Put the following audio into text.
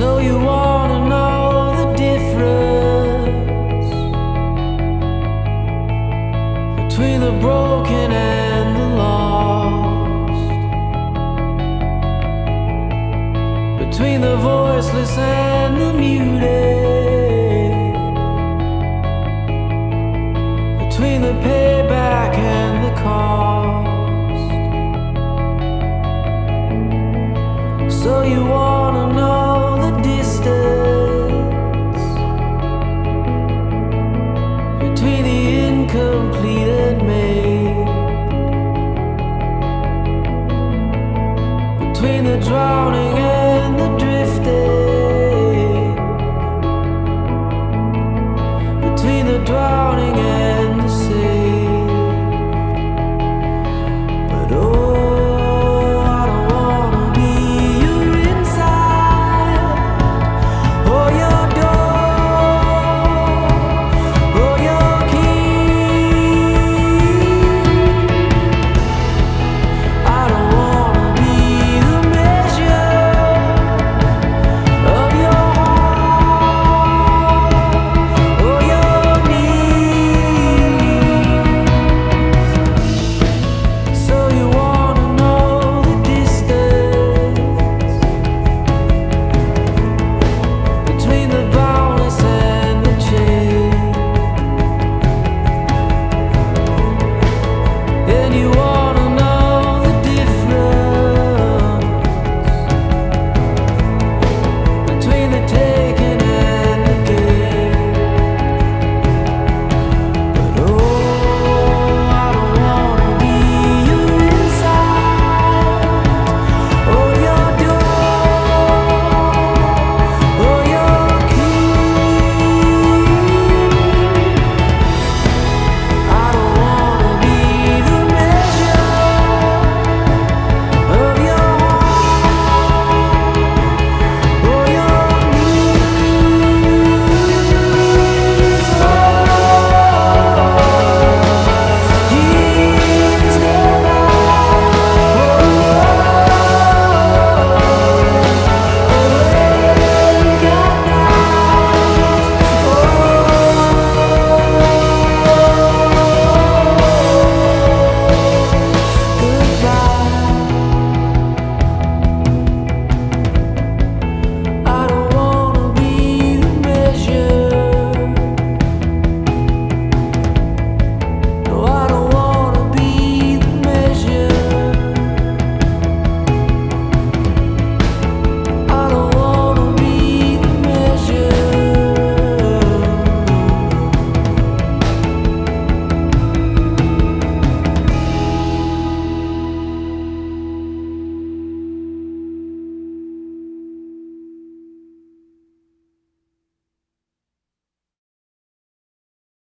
So you wanna know the difference between the broken and the lost, between the voiceless and the muted, drowning